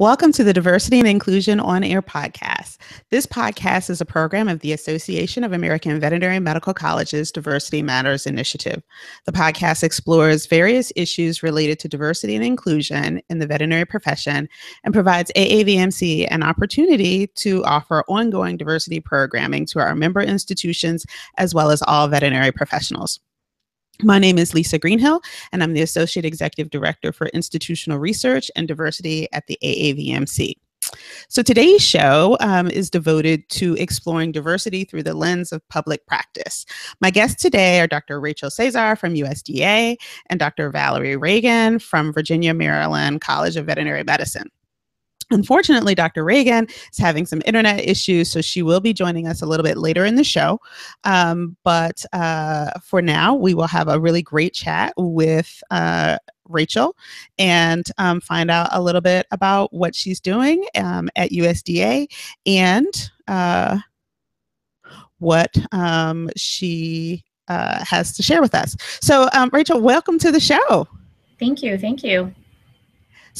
Welcome to the Diversity and Inclusion On Air podcast. This podcast is a program of the Association of American Veterinary Medical Colleges Diversity Matters Initiative. The podcast explores various issues related to diversity and inclusion in the veterinary profession and provides AAVMC an opportunity to offer ongoing diversity programming to our member institutions as well as all veterinary professionals. My name is Lisa Greenhill, and I'm the Associate Executive Director for Institutional Research and Diversity at the AAVMC. So today's show um, is devoted to exploring diversity through the lens of public practice. My guests today are Dr. Rachel Cezar from USDA and Dr. Valerie Reagan from Virginia Maryland College of Veterinary Medicine. Unfortunately, Dr. Reagan is having some internet issues, so she will be joining us a little bit later in the show. Um, but uh, for now, we will have a really great chat with uh, Rachel and um, find out a little bit about what she's doing um, at USDA and uh, what um, she uh, has to share with us. So, um, Rachel, welcome to the show. Thank you. Thank you.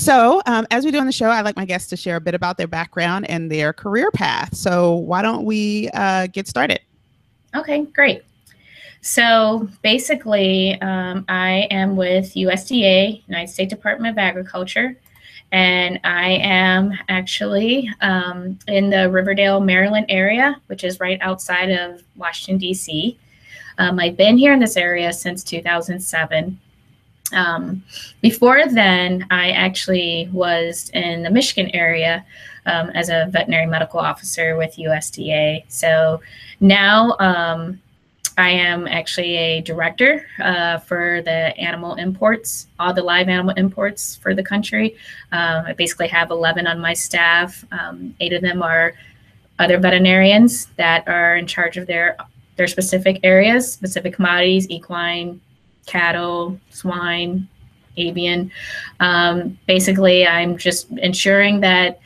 So, um, as we do on the show, I like my guests to share a bit about their background and their career path. So, why don't we uh, get started? Okay, great. So, basically, um, I am with USDA, United States Department of Agriculture, and I am actually um, in the Riverdale, Maryland area, which is right outside of Washington, D.C. Um, I've been here in this area since 2007. Um, before then, I actually was in the Michigan area um, as a veterinary medical officer with USDA. So now um, I am actually a director uh, for the animal imports, all the live animal imports for the country. Um, I basically have 11 on my staff. Um, eight of them are other veterinarians that are in charge of their their specific areas, specific commodities, equine, cattle, swine, avian. Um, basically, I'm just ensuring that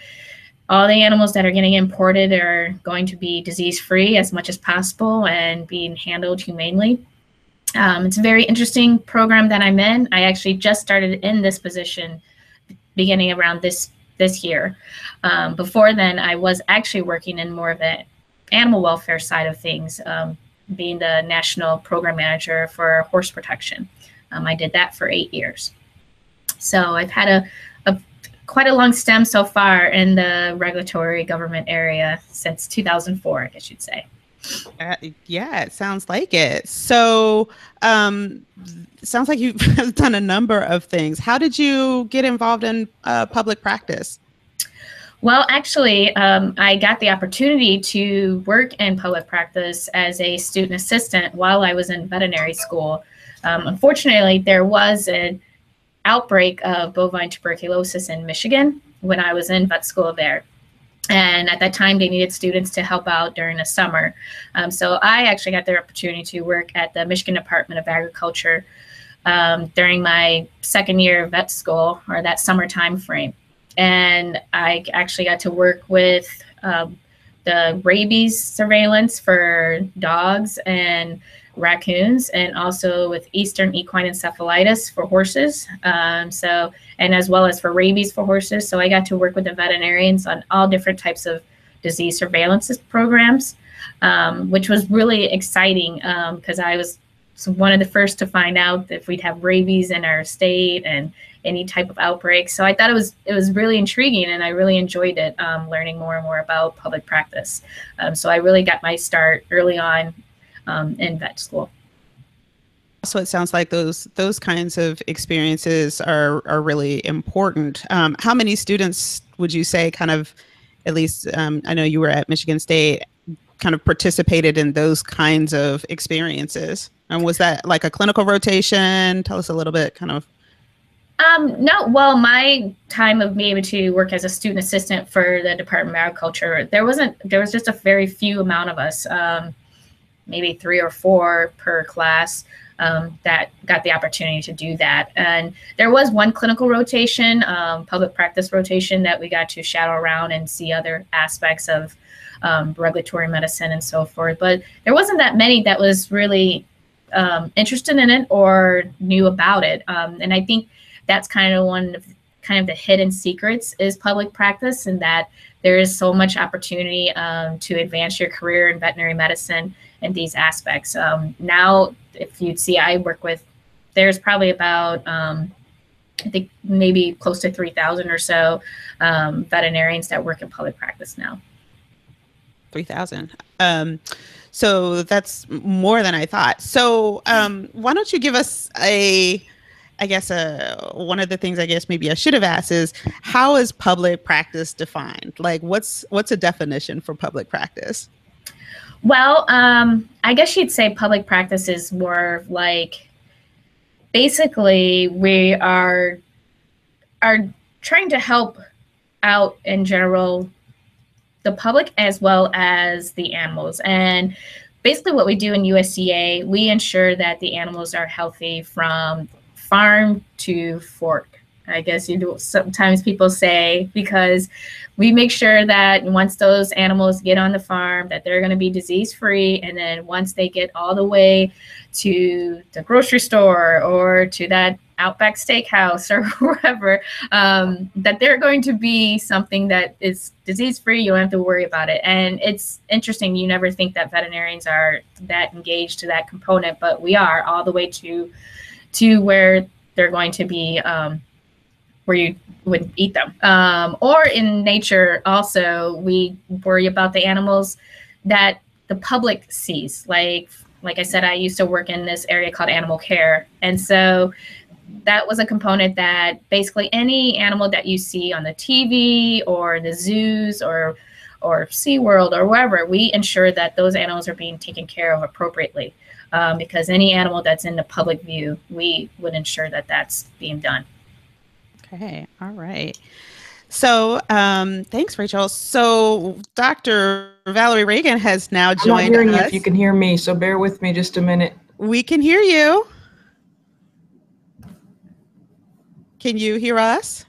all the animals that are getting imported are going to be disease free as much as possible and being handled humanely. Um, it's a very interesting program that I'm in. I actually just started in this position beginning around this this year. Um, before then, I was actually working in more of the animal welfare side of things, um, being the national program manager for horse protection. Um, I did that for eight years. So I've had a, a quite a long stem so far in the regulatory government area since 2004, I guess you'd say. Uh, yeah, it sounds like it. So, um, sounds like you've done a number of things. How did you get involved in uh, public practice? Well, actually, um, I got the opportunity to work in public practice as a student assistant while I was in veterinary school. Um, unfortunately, there was an outbreak of bovine tuberculosis in Michigan when I was in vet school there. And at that time, they needed students to help out during the summer. Um, so I actually got the opportunity to work at the Michigan Department of Agriculture um, during my second year of vet school or that summer time frame and I actually got to work with um, the rabies surveillance for dogs and raccoons, and also with Eastern equine encephalitis for horses. Um, so, and as well as for rabies for horses. So, I got to work with the veterinarians on all different types of disease surveillance programs, um, which was really exciting because um, I was one of the first to find out if we'd have rabies in our state and any type of outbreak. So I thought it was it was really intriguing, and I really enjoyed it, um, learning more and more about public practice. Um, so I really got my start early on um, in vet school. So it sounds like those those kinds of experiences are are really important. Um, how many students would you say kind of, at least um, I know you were at Michigan State, kind of participated in those kinds of experiences? And was that like a clinical rotation? Tell us a little bit, kind of um, no, well, my time of being able to work as a student assistant for the Department of Agriculture, there wasn't, there was just a very few amount of us, um, maybe three or four per class um, that got the opportunity to do that. And there was one clinical rotation, um, public practice rotation that we got to shadow around and see other aspects of um, regulatory medicine and so forth. But there wasn't that many that was really um, interested in it or knew about it. Um, and I think that's kind of one of kind of the hidden secrets is public practice and that there is so much opportunity um, to advance your career in veterinary medicine and these aspects. Um, now, if you'd see, I work with, there's probably about, um, I think maybe close to 3,000 or so um, veterinarians that work in public practice now. 3,000. Um, so that's more than I thought. So um, why don't you give us a, I guess uh, one of the things I guess maybe I should have asked is how is public practice defined? Like what's what's a definition for public practice? Well, um, I guess you'd say public practice is more like basically we are are trying to help out in general the public as well as the animals. And basically, what we do in USDA, we ensure that the animals are healthy from farm to fork. I guess you do. Sometimes people say because we make sure that once those animals get on the farm, that they're going to be disease free, and then once they get all the way to the grocery store or to that Outback Steakhouse or wherever, um, that they're going to be something that is disease free. You don't have to worry about it. And it's interesting. You never think that veterinarians are that engaged to that component, but we are all the way to to where they're going to be um, where you would eat them. Um, or in nature, also we worry about the animals that the public sees. Like like I said, I used to work in this area called animal care, and so that was a component that basically any animal that you see on the TV or the zoos or or SeaWorld or wherever, we ensure that those animals are being taken care of appropriately. Um, because any animal that's in the public view, we would ensure that that's being done. Okay, all right. So um, thanks, Rachel. So Dr. Valerie Reagan has now joined I'm not hearing us. You if you can hear me, so bear with me just a minute. We can hear you. Can you hear us?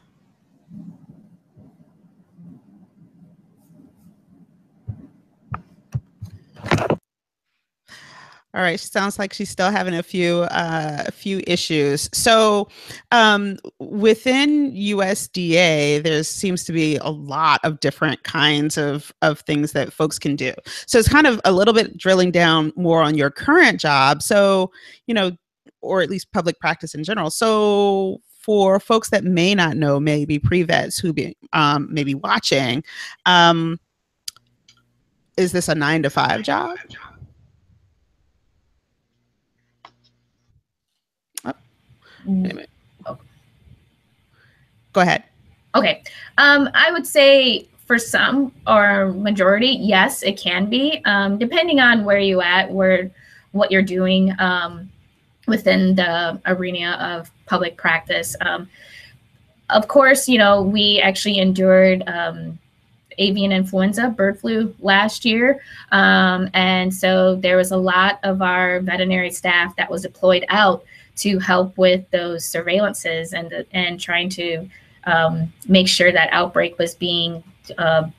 All right, sounds like she's still having a few uh, a few issues. So, um, within USDA, there seems to be a lot of different kinds of of things that folks can do. So it's kind of a little bit drilling down more on your current job. So, you know, or at least public practice in general. So, for folks that may not know, maybe pre-vets who be um, maybe watching, um, is this a nine to five job? Oh, Go ahead. Okay. Um, I would say for some or majority, yes, it can be, um, depending on where you at, where what you're doing. Um, within the arena of public practice. Um, of course, you know, we actually endured um, avian influenza, bird flu last year. Um, and so there was a lot of our veterinary staff that was deployed out to help with those surveillances and, and trying to um, make sure that outbreak was being uh,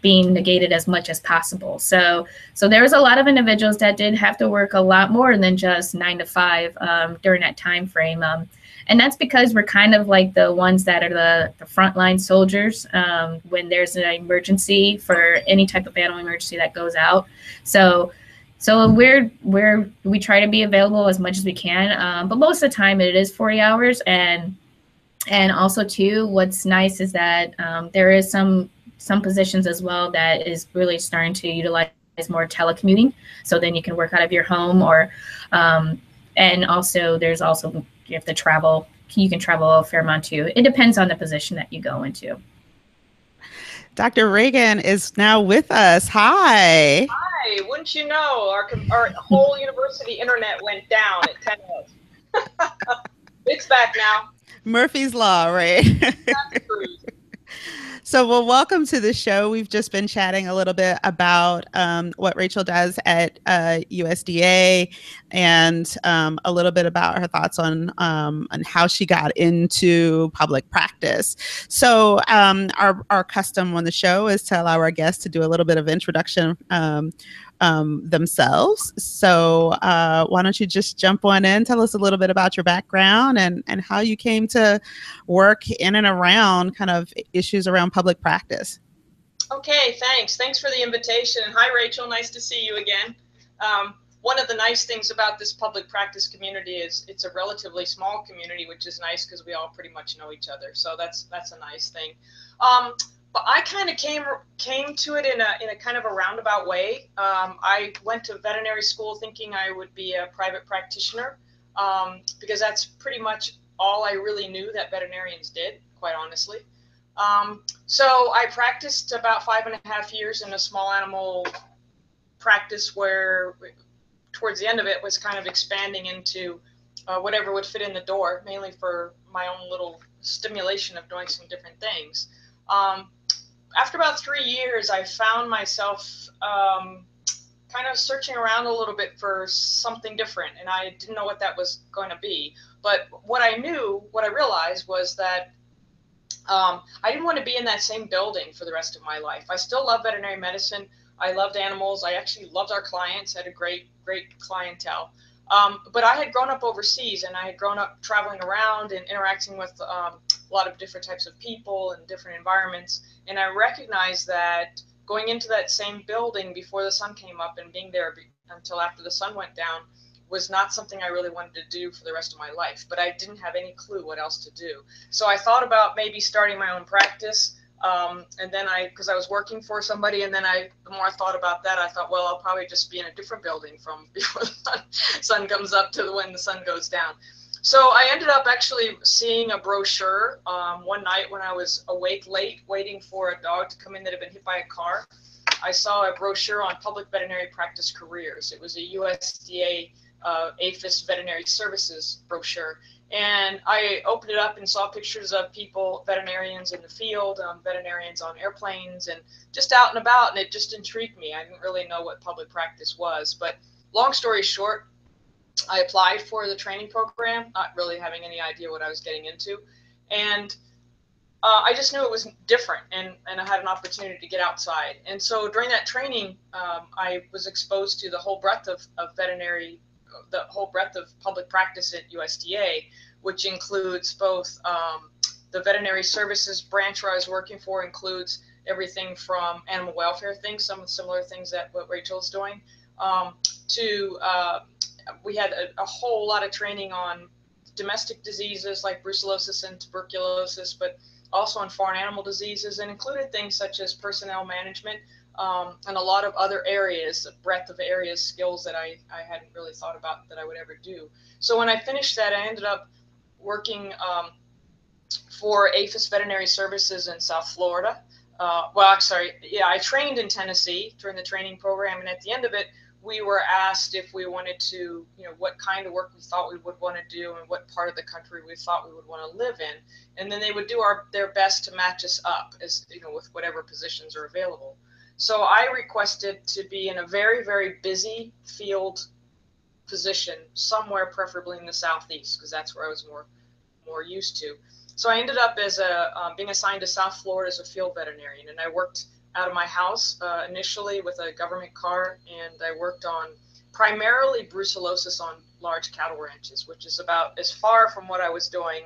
being negated as much as possible. So, so there was a lot of individuals that did have to work a lot more than just nine to five um, during that time frame. Um, and that's because we're kind of like the ones that are the, the frontline soldiers um, when there's an emergency for any type of animal emergency that goes out. So, so we're we're we try to be available as much as we can, um, but most of the time it is 40 hours and and also too what's nice is that um, there is some some positions as well that is really starting to utilize more telecommuting. So then you can work out of your home or, um, and also there's also, you have to travel, you can travel a fair amount too. It depends on the position that you go into. Dr. Reagan is now with us. Hi. Hi. Wouldn't you know, our, our whole university internet went down at 10 It's back now. Murphy's Law, right? So, well, welcome to the show. We've just been chatting a little bit about um, what Rachel does at uh, USDA and um, a little bit about her thoughts on um, on how she got into public practice. So, um, our our custom on the show is to allow our guests to do a little bit of introduction um, themselves. So, uh, why don't you just jump on in? Tell us a little bit about your background and, and how you came to work in and around kind of issues around public practice. Okay, thanks. Thanks for the invitation. Hi, Rachel. Nice to see you again. Um, one of the nice things about this public practice community is it's a relatively small community, which is nice because we all pretty much know each other. So that's that's a nice thing. Um, but I kind of came came to it in a in a kind of a roundabout way. Um, I went to veterinary school thinking I would be a private practitioner um, because that's pretty much all I really knew that veterinarians did, quite honestly. Um, so I practiced about five and a half years in a small animal practice where towards the end of it was kind of expanding into uh, whatever would fit in the door, mainly for my own little stimulation of doing some different things. Um, after about three years, I found myself um, kind of searching around a little bit for something different, and I didn't know what that was going to be. But what I knew, what I realized was that um, I didn't want to be in that same building for the rest of my life. I still love veterinary medicine. I loved animals. I actually loved our clients. Had a great, great clientele. Um, but I had grown up overseas, and I had grown up traveling around and interacting with um, lot of different types of people and different environments. And I recognized that going into that same building before the sun came up and being there until after the sun went down was not something I really wanted to do for the rest of my life. But I didn't have any clue what else to do. So I thought about maybe starting my own practice. Um, and then I, because I was working for somebody, and then I, the more I thought about that, I thought, well, I'll probably just be in a different building from before the sun, sun comes up to when the sun goes down. So I ended up actually seeing a brochure um, one night when I was awake late, waiting for a dog to come in that had been hit by a car. I saw a brochure on public veterinary practice careers. It was a USDA uh, APHIS veterinary services brochure. And I opened it up and saw pictures of people, veterinarians in the field, um, veterinarians on airplanes, and just out and about. And it just intrigued me. I didn't really know what public practice was. But long story short, I applied for the training program, not really having any idea what I was getting into. And uh, I just knew it was different and, and I had an opportunity to get outside. And so during that training, um, I was exposed to the whole breadth of, of veterinary the whole breadth of public practice at USDA, which includes both um, the veterinary services branch where I was working for includes everything from animal welfare things, some of the similar things that what Rachel's doing, um, to uh, we had a, a, whole lot of training on domestic diseases like brucellosis and tuberculosis, but also on foreign animal diseases and included things such as personnel management, um, and a lot of other areas, a breadth of areas, skills that I, I hadn't really thought about that I would ever do. So when I finished that, I ended up working um, for APHIS Veterinary Services in South Florida. Uh, well, sorry, yeah, I trained in Tennessee during the training program, and at the end of it, we were asked if we wanted to, you know, what kind of work we thought we would want to do and what part of the country we thought we would want to live in, and then they would do our their best to match us up as you know with whatever positions are available. So I requested to be in a very, very busy field position somewhere, preferably in the southeast, because that's where I was more more used to. So I ended up as a um, being assigned to South Florida as a field veterinarian, and I worked out of my house uh, initially with a government car, and I worked on primarily brucellosis on large cattle ranches, which is about as far from what I was doing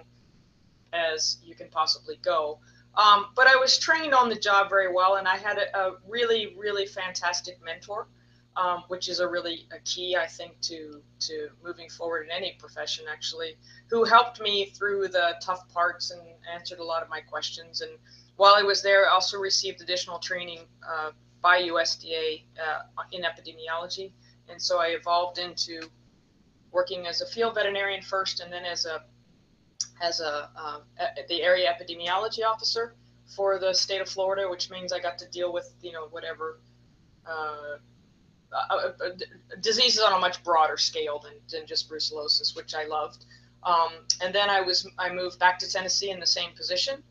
as you can possibly go. Um, but I was trained on the job very well, and I had a, a really, really fantastic mentor, um, which is a really a key, I think, to to moving forward in any profession. Actually, who helped me through the tough parts and answered a lot of my questions. And while I was there, I also received additional training uh, by USDA uh, in epidemiology, and so I evolved into working as a field veterinarian first, and then as a as a um, the area epidemiology officer for the state of Florida, which means I got to deal with you know whatever uh, uh, uh, uh diseases on a much broader scale than, than just brucellosis, which I loved. Um, and then I was I moved back to Tennessee in the same position,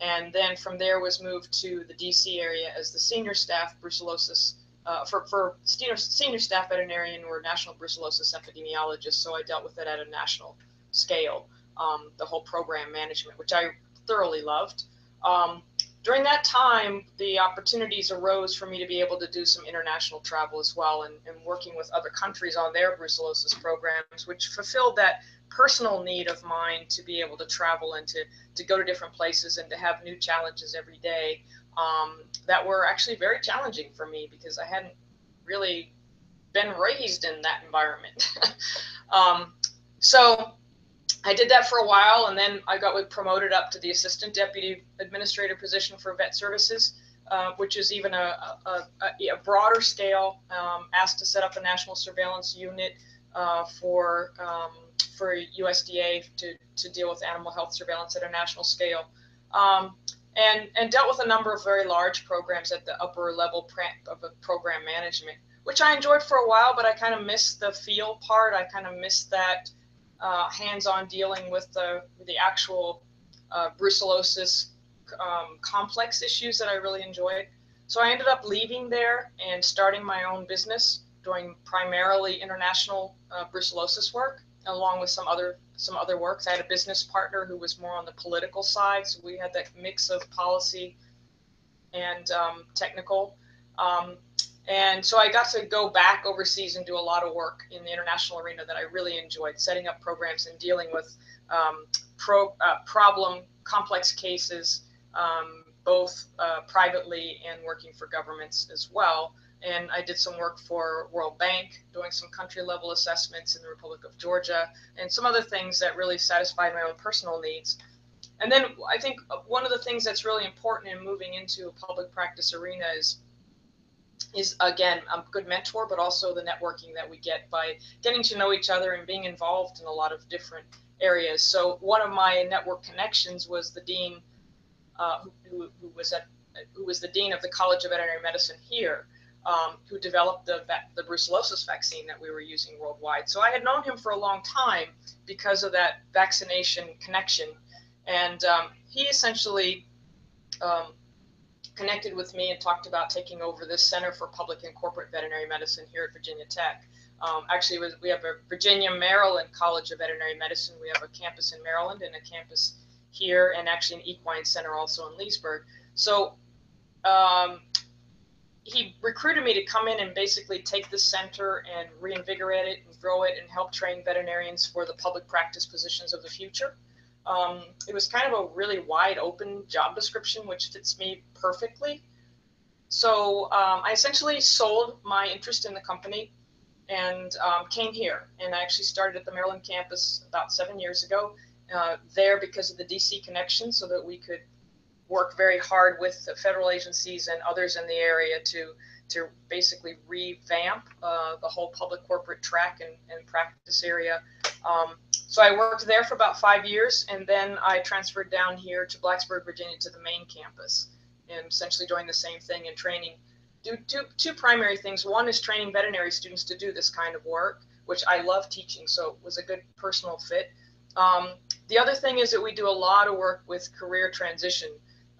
and then from there was moved to the D.C. area as the senior staff brucellosis. Uh, for, for senior, senior staff veterinarian or national brucellosis epidemiologist, so I dealt with it at a national scale um, the whole program management, which I thoroughly loved. Um, during that time, the opportunities arose for me to be able to do some international travel as well and, and working with other countries on their brucellosis programs, which fulfilled that personal need of mine to be able to travel and to, to go to different places and to have new challenges every day um, that were actually very challenging for me because I hadn't really been raised in that environment. um, so I did that for a while, and then I got promoted up to the assistant deputy administrator position for vet services, uh, which is even a, a, a, a broader scale. Um, asked to set up a national surveillance unit uh, for um, for USDA to, to deal with animal health surveillance at a national scale, um, and and dealt with a number of very large programs at the upper level of program management, which I enjoyed for a while, but I kind of missed the feel part. I kind of missed that uh, hands-on dealing with the the actual uh, brucellosis um, complex issues that I really enjoyed. So I ended up leaving there and starting my own business, doing primarily international uh, brucellosis work, along with some other some other works. I had a business partner who was more on the political side, so we had that mix of policy and um, technical. Um, and so I got to go back overseas and do a lot of work in the international arena that I really enjoyed, setting up programs and dealing with um, pro, uh, problem, complex cases, um, both uh, privately and working for governments as well. And I did some work for World Bank, doing some country level assessments in the Republic of Georgia, and some other things that really satisfied my own personal needs. And then I think one of the things that's really important in moving into a public practice arena is is again a good mentor, but also the networking that we get by getting to know each other and being involved in a lot of different areas. So one of my network connections was the dean, uh, who, who, was at who was the dean of the College of Veterinary Medicine here, um, who developed the the brucellosis vaccine that we were using worldwide. So I had known him for a long time because of that vaccination connection, and um, he essentially um, connected with me and talked about taking over this Center for Public and Corporate Veterinary Medicine here at Virginia Tech. Um, actually, we have a Virginia Maryland College of Veterinary Medicine. We have a campus in Maryland and a campus here, and actually an equine center also in Leesburg. So um, he recruited me to come in and basically take this center and reinvigorate it and grow it and help train veterinarians for the public practice positions of the future. Um, it was kind of a really wide open job description, which fits me perfectly. So um, I essentially sold my interest in the company and um, came here. And I actually started at the Maryland campus about seven years ago uh, there because of the DC connection so that we could work very hard with the federal agencies and others in the area to to basically revamp uh, the whole public corporate track and, and practice area. Um, so I worked there for about five years, and then I transferred down here to Blacksburg, Virginia, to the main campus, and essentially doing the same thing and training. Do two, two primary things. One is training veterinary students to do this kind of work, which I love teaching, so it was a good personal fit. Um, the other thing is that we do a lot of work with career transition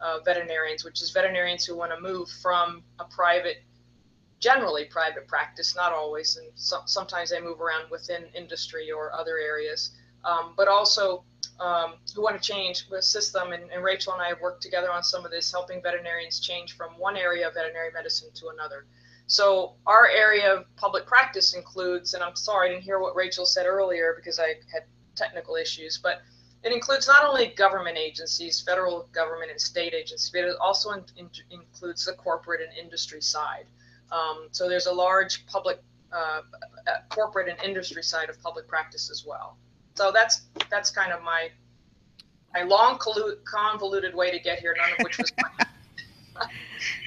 uh, veterinarians, which is veterinarians who want to move from a private generally private practice, not always, and so, sometimes they move around within industry or other areas, um, but also um, who want to change the system. And, and, Rachel and I have worked together on some of this, helping veterinarians change from one area of veterinary medicine to another. So our area of public practice includes, and I'm sorry I didn't hear what Rachel said earlier because I had technical issues, but it includes not only government agencies, federal government and state agencies, but it also in, in, includes the corporate and industry side. Um, so there's a large public, uh, uh, corporate and industry side of public practice as well. So that's that's kind of my my long convoluted way to get here, none of which was.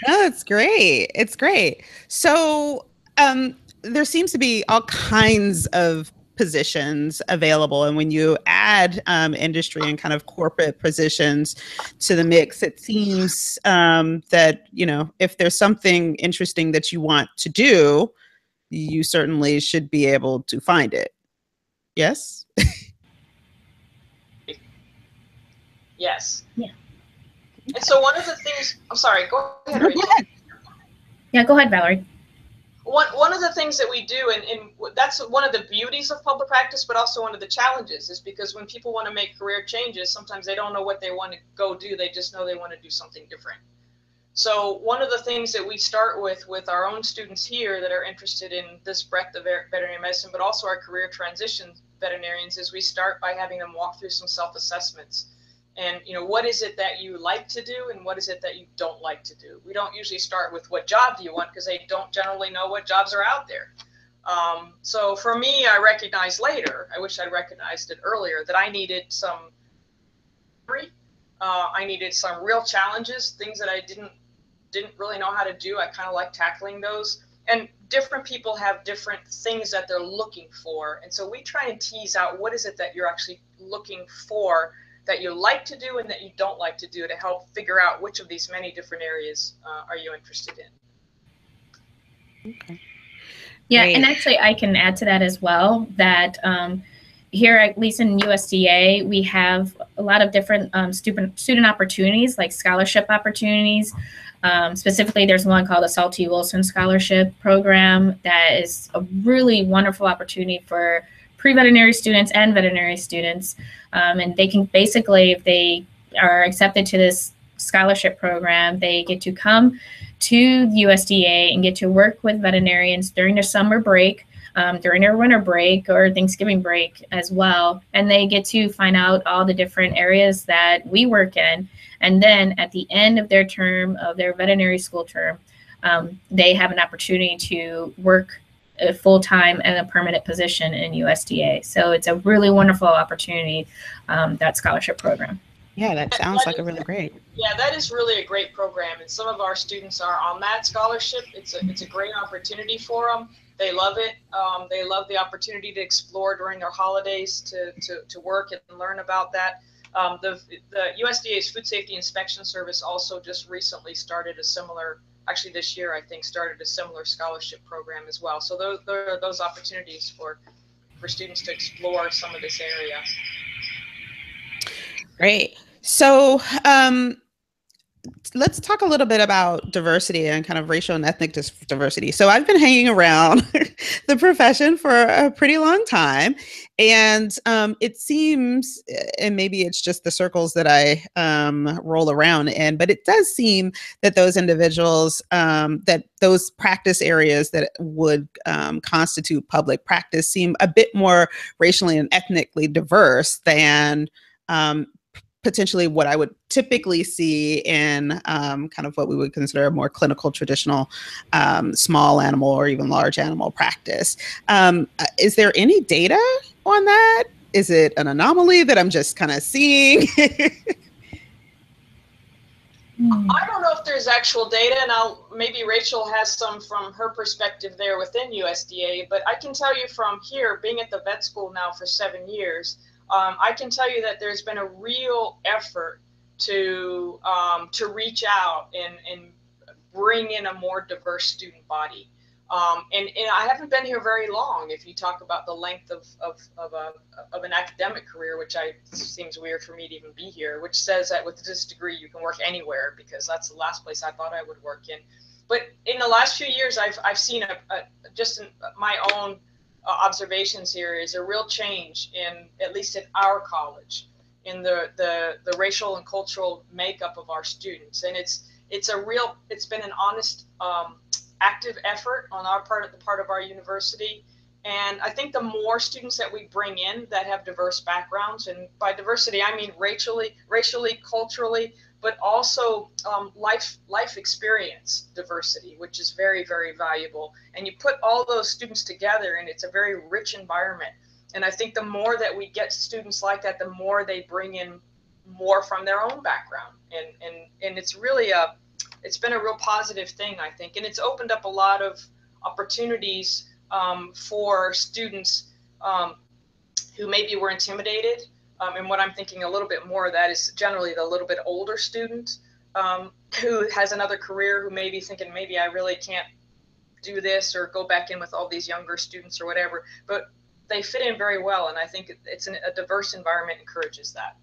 no, it's great. It's great. So um, there seems to be all kinds of positions available. And when you add um, industry and kind of corporate positions to the mix, it seems um, that, you know, if there's something interesting that you want to do, you certainly should be able to find it. Yes? yes. Yeah. And so one of the things, I'm sorry, go ahead. Go ahead. Yeah, go ahead, Valerie one one of the things that we do, and, and that's one of the beauties of public practice, but also one of the challenges, is because when people want to make career changes, sometimes they don't know what they want to go do. They just know they want to do something different. So one of the things that we start with with our own students here that are interested in this breadth of veterinary medicine, but also our career transition veterinarians, is we start by having them walk through some self-assessments. And you know, what is it that you like to do, and what is it that you don't like to do? We don't usually start with what job do you want because they don't generally know what jobs are out there. Um, so for me, I recognized later. I wish I'd recognized it earlier that I needed some. Uh, I needed some real challenges, things that I didn't didn't really know how to do. I kind of like tackling those. And different people have different things that they're looking for. And so we try and tease out what is it that you're actually looking for that you like to do and that you don't like to do to help figure out which of these many different areas uh, are you interested in. Okay. Yeah, Great. and actually, I can add to that as well that um, here, at least in USDA, we have a lot of different um, student student opportunities, like scholarship opportunities. Um, specifically, there's one called the Saul T. Wilson Scholarship Program that is a really wonderful opportunity for pre-veterinary students and veterinary students. Um, and they can basically, if they are accepted to this scholarship program, they get to come to USDA and get to work with veterinarians during their summer break. Um, during their winter break or Thanksgiving break as well. And they get to find out all the different areas that we work in and then at the end of their term, of their veterinary school term, um, they have an opportunity to work full time and a permanent position in USDA. So it's a really wonderful opportunity, um, that scholarship program. Yeah, that sounds like a really great. Yeah, that is really a great program, and some of our students are on that scholarship. It's a it's a great opportunity for them. They love it. Um, they love the opportunity to explore during their holidays to to to work and learn about that. Um, the, the USDA's Food Safety Inspection Service also just recently started a similar, actually this year I think, started a similar scholarship program as well. So those, there are those opportunities for, for students to explore some of this area. Great. So um, let's talk a little bit about diversity and kind of racial and ethnic diversity. So I've been hanging around the profession for a pretty long time, and um, it seems, and maybe it's just the circles that I um, roll around in, but it does seem that those individuals, um, that those practice areas that would um, constitute public practice, seem a bit more racially and ethnically diverse than um, potentially what I would typically see in um, kind of what we would consider a more clinical, traditional um, small animal or even large animal practice. Um, uh, is there any data on that? Is it an anomaly that I'm just kind of seeing? I don't know if there's actual data, and I'll maybe Rachel has some from her perspective there within USDA. But I can tell you from here, being at the vet school now for seven years, um, I can tell you that there's been a real effort to um, to reach out and, and bring in a more diverse student body. Um, and, and I haven't been here very long. If you talk about the length of, of, of, a, of an academic career, which I seems weird for me to even be here, which says that with this degree you can work anywhere because that's the last place I thought I would work in. But in the last few years, I've, I've seen a, a just in my own uh, observations here is a real change in at least at our college in the, the the racial and cultural makeup of our students and it's it's a real it's been an honest um, active effort on our part of the part of our university and I think the more students that we bring in that have diverse backgrounds, and by diversity I mean racially, racially, culturally, but also um, life life experience diversity, which is very very valuable. And you put all those students together, and it's a very rich environment. And I think the more that we get students like that, the more they bring in more from their own background, and and and it's really a it's been a real positive thing, I think, and it's opened up a lot of opportunities um, for students um, who maybe were intimidated um, and what I'm thinking a little bit more of that is generally the little bit older student um, who has another career who may be thinking maybe I really can't do this or go back in with all these younger students or whatever. But they fit in very well, and I think it's an, a diverse environment encourages that.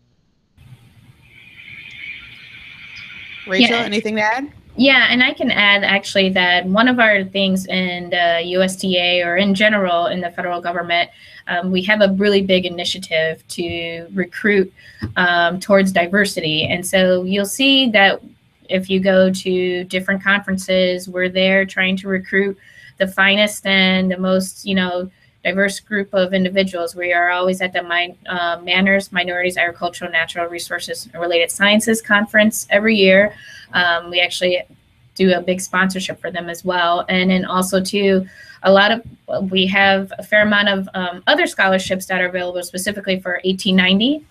Rachel, yeah. anything to add? Yeah, and I can add actually that one of our things in the USDA or in general in the federal government, um, we have a really big initiative to recruit um, towards diversity. And so you'll see that if you go to different conferences, we're there trying to recruit the finest and the most, you know, diverse group of individuals. We are always at the Min- uh, MANRRS, Minorities, Agricultural, Natural Resources, Related Sciences Conference every year. Um, we actually do a big sponsorship for them as well. And then also, too, a lot of we have a fair amount of um, other scholarships that are available specifically for 1890.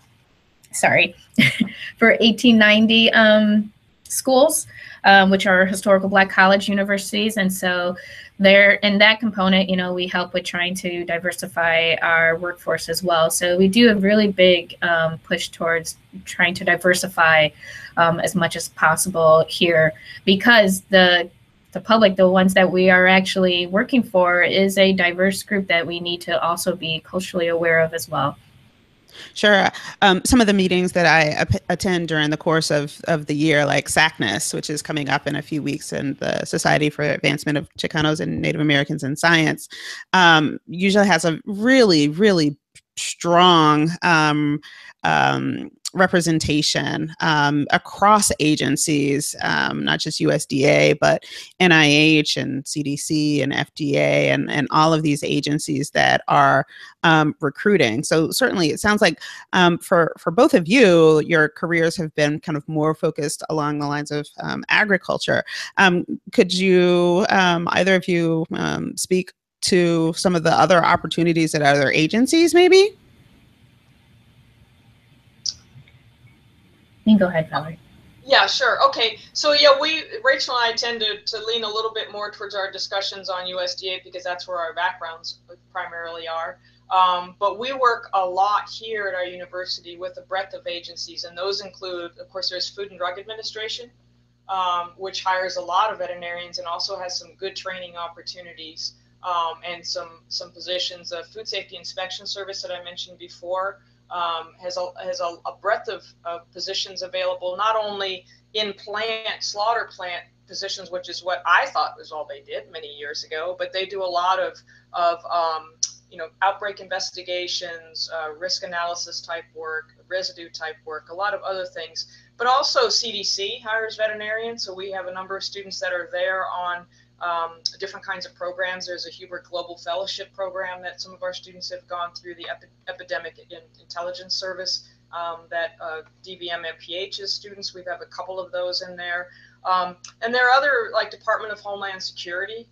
Sorry, for 1890 um, schools, um, which are historical Black college universities, and so there in that component, you know, we help with trying to diversify our workforce as well. So we do a really big um, push towards trying to diversify um, as much as possible here because the the public, the ones that we are actually working for, is a diverse group that we need to also be culturally aware of as well. Sure. Um, some of the meetings that I attend during the course of, of the year, like SACNAS, which is coming up in a few weeks, and the Society for Advancement of Chicanos and Native Americans in Science, um, usually has a really, really strong um, um, representation um, across agencies, um, not just USDA, but NIH and CDC and FDA and, and all of these agencies that are um, recruiting. So certainly it sounds like um, for, for both of you, your careers have been kind of more focused along the lines of um, agriculture. Um, could you, either of you, speak to some of the other opportunities at other agencies maybe? You can go ahead, Valerie. Yeah, sure. Okay. So yeah, we Rachel and I tend to, to lean a little bit more towards our discussions on USDA because that's where our backgrounds primarily are. Um, but we work a lot here at our university with a breadth of agencies, and those include, of course, there's Food and Drug Administration, um, which hires a lot of veterinarians and also has some good training opportunities um, and some some positions. The Food Safety Inspection Service that I mentioned before um, has a has a, a breadth of, of, positions available, not only in plant slaughter plant positions, which is what I thought was all they did many years ago, but they do a lot of of um, you know outbreak investigations, uh, risk analysis type work, residue type work, a lot of other things. But also CDC hires veterinarians, so we have a number of students that are there on um, different kinds of programs. There's a Hubert Global Fellowship program that some of our students have gone through, the Epi- Epidemic Intelligence Service um, that uh, DVM MPH's students, we have a couple of those in there. Um, and there are other, like Department of Homeland Security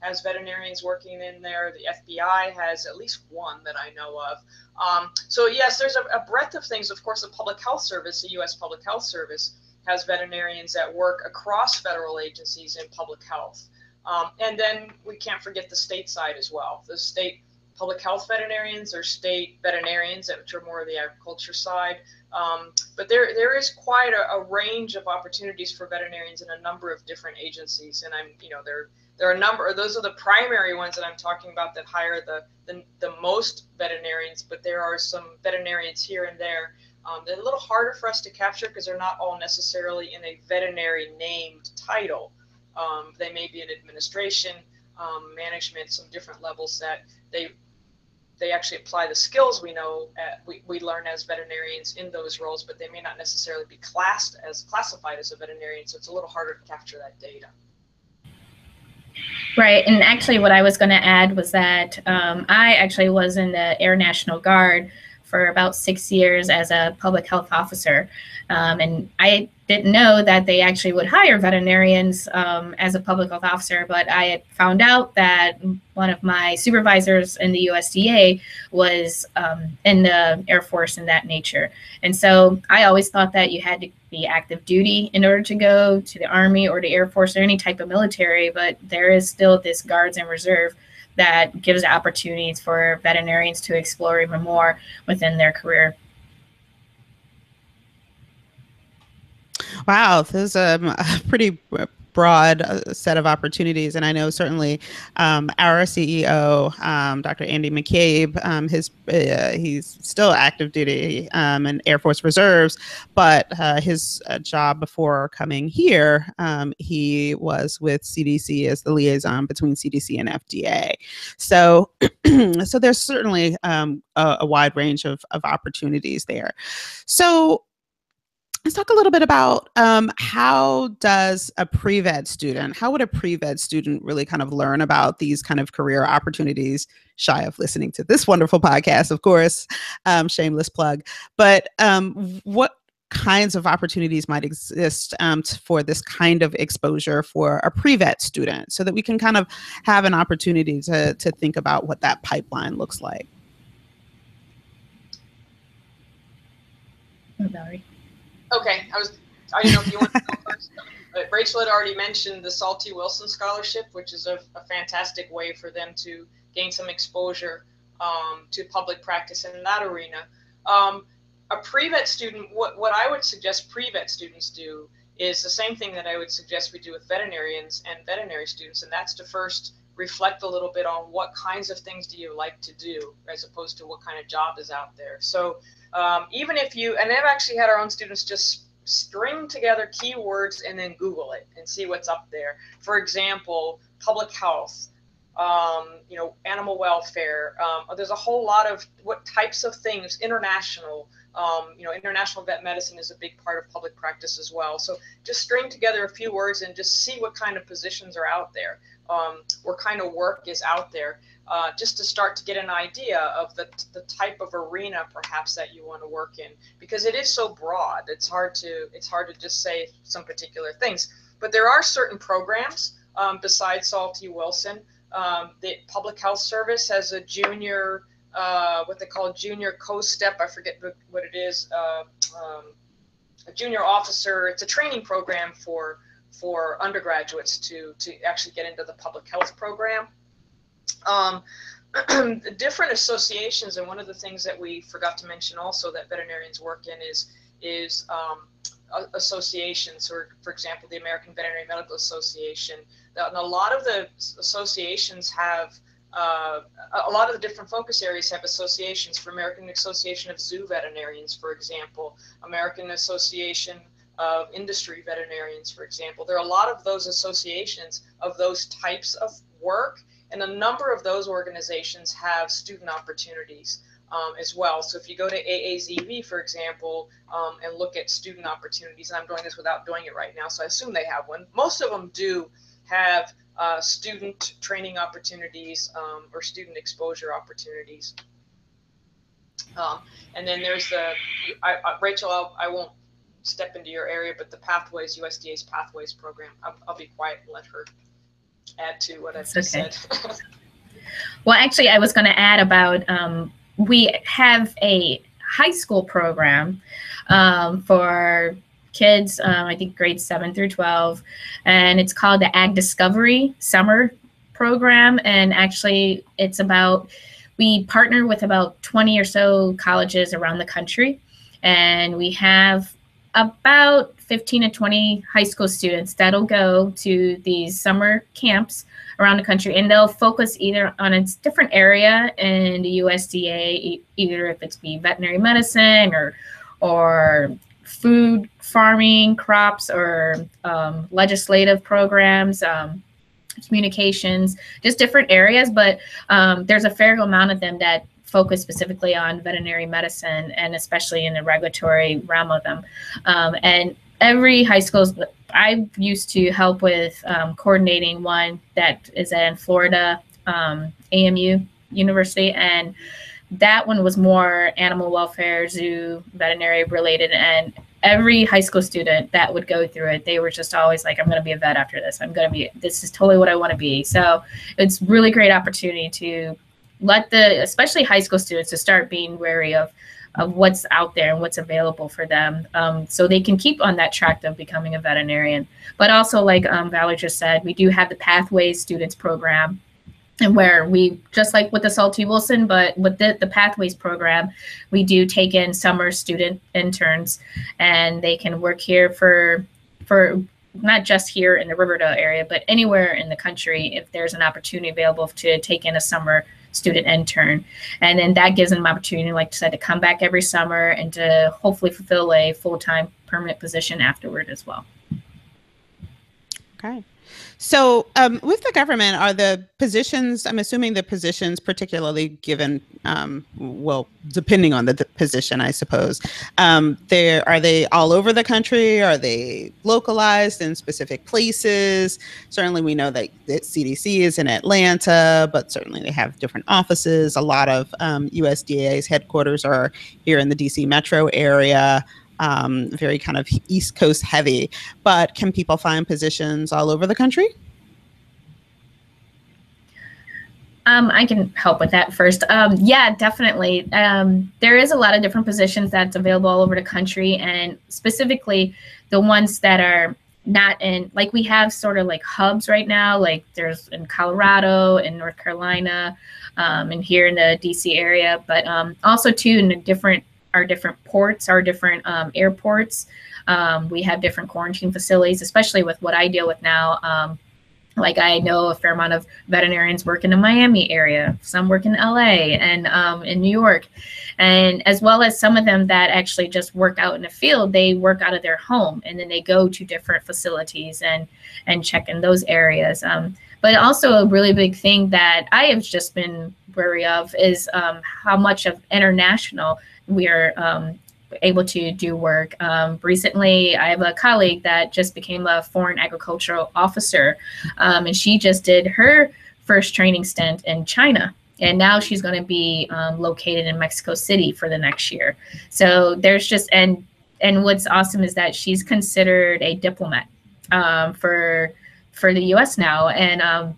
has veterinarians working in there. The FBI has at least one that I know of. Um, so yes, there's a, a breadth of things. Of course, the Public Health Service, the U.S. Public Health Service, has veterinarians that work across federal agencies in public health. Um, and then we can't forget the state side as well. The state public health veterinarians or state veterinarians, which are more of the agriculture side. Um, but there, there is quite a, a, range of opportunities for veterinarians in a number of different agencies. And I'm, you know, there, there are a number, those are the primary ones that I'm talking about that hire the, the, the most veterinarians, but there are some veterinarians here and there um, they're a little harder for us to capture because they're not all necessarily in a veterinary named title. Um, they may be in administration, um, management, some different levels that they they actually apply the skills we know at, we, we learn as veterinarians in those roles, but they may not necessarily be classed as classified as a veterinarian. So it's a little harder to capture that data. Right, and actually, what I was going to add was that um, I actually was in the Air National Guard for about six years as a public health officer. Um, and I didn't know that they actually would hire veterinarians um, as a public health officer, but I had found out that one of my supervisors in the USDA was um, in the Air Force in that nature. And so I always thought that you had to be active duty in order to go to the Army or the Air Force or any type of military, but there is still this Guards and Reserve that gives opportunities for veterinarians to explore even more within their career. Wow, this is um, a pretty broad uh, set of opportunities. And I know certainly um, our CEO, um, Dr. Andy Maccabe, um, his uh, he's still active duty um, in Air Force Reserves, but uh, his uh, job before coming here, um, he was with CDC as the liaison between CDC and FDA. So, so there's certainly um, a, a, wide range of, of opportunities there. So let's talk a little bit about um, how does a pre-vet student how would a pre-vet student really kind of learn about these kind of career opportunities? Shy of listening to this wonderful podcast of course. Um, shameless plug. But um, what kinds of opportunities might exist um, for this kind of exposure for a pre-vet student so that we can kind of have an opportunity to, to think about what that pipeline looks like? Oh, Valerie. Okay, I was. I don't know if you want to go first. But Rachel had already mentioned the Saul T. Wilson Scholarship, which is a, a fantastic way for them to gain some exposure um, to public practice in that arena. Um, a pre-vet student, what, what I would suggest pre-vet students do is the same thing that I would suggest we do with veterinarians and veterinary students, and that's to first reflect a little bit on what kinds of things do you like to do as opposed to what kind of job is out there. So um, even if you, and I've actually had our own students just string together keywords and then Google it and see what's up there. For example, public health, um, you know, animal welfare. Um, there's a whole lot of what types of things, international, um, you know, international vet medicine is a big part of public practice as well. So just string together a few words and just see what kind of positions are out there, um, what kind of work is out there uh, just to start to get an idea of the, the type of arena perhaps that you want to work in because it is so broad it's hard to it's hard to just say some particular things. But there are certain programs um, besides Saul T. Wilson um, the public health service has a junior uh, what they call junior COSTEP i forget what it is uh, um, a junior officer it's a training program for for undergraduates to to actually get into the public health program um, different associations, and one of the things that we forgot to mention also that veterinarians work in is is um, associations, or for example, the American Veterinary Medical Association. And a lot of the associations have uh, a lot of the different focus areas have associations. For American Association of Zoo Veterinarians, for example, American Association of Industry Veterinarians, for example, there are a lot of those associations of those types of work and a number of those organizations have student opportunities um, as well. So if you go to AAZV, for example, um, and look at student opportunities, and I'm doing this without doing it right now, so I assume they have one. Most of them do have uh, student training opportunities um, or student exposure opportunities. Um, and then there's the, I, I, Rachel, I'll, I will not step into your area, but the Pathways, USDA's Pathways program, I'll, I'll be quiet and let her add to what I've just okay. said. well, actually, I was going to add about um, we have a high school program um, for kids, um, I think grades 7 through 12, and it's called the Ag Discovery Summer Program. And actually, it's about we partner with about 20 or so colleges around the country, and we have about 15 to 20 high school students that'll go to these summer camps around the country and they'll focus either on a different area in the USDA, either if it's be veterinary medicine or or food farming, crops, or um, legislative programs, um, communications, just different areas. But um, there's a fair amount of them that focus specifically on veterinary medicine and especially in the regulatory realm of them. Um, and every high school, I used to help with um, coordinating one that is in Florida, um, AMU University, and that one was more animal welfare, zoo, veterinary related, and every high school student that would go through it, they were just always like, I'm going to be a vet after this. I'm going to be, this is totally what I want to be. So it's really great opportunity to let the especially high school students to start being wary of of what's out there and what's available for them um, so they can keep on that track of becoming a veterinarian. But also like um, valerie just said we do have the pathways students program and where we just like with the Saul T. Wilson but with the, the pathways program we do take in summer student interns and they can work here for for not just here in the riverdale area but anywhere in the country if there's an opportunity available to take in a summer student intern. And then that gives them an opportunity, like I said, to come back every summer and to hopefully fulfill a full time permanent position afterward as well. Okay. So, um, with the government, are the positions? I'm assuming the positions, particularly given, um, well, depending on the, the position, I suppose, um, there are they all over the country? Are they localized in specific places? Certainly, we know that the CDC is in Atlanta, but certainly they have different offices. A lot of USDA's um, headquarters are here in the DC metro area um, very kind of East Coast heavy. But can people find positions all over the country? Um, I can help with that first. Um, yeah, definitely. Um, there is a lot of different positions that's available all over the country, and specifically the ones that are not in, like we have sort of like hubs right now, like there's in Colorado, in North Carolina, um, and here in the DC area, but um, also too in the different our different ports, our different um, airports. Um, we have different quarantine facilities, especially with what I deal with now. Um, like I know a fair amount of veterinarians work in the Miami area, some work in LA and um, in New York, and as well as some of them that actually just work out in the field. They work out of their home and then they go to different facilities and and check in those areas. Um, but also a really big thing that I have just been wary of is um, how much of international we are um, able to do work. Um, recently, I have a colleague that just became a foreign agricultural officer, um, and she just did her first training stint in China. And now she's going to be um, located in Mexico City for the next year. So there's just and and what's awesome is that she's considered a diplomat um, for for the U.S. now, and um,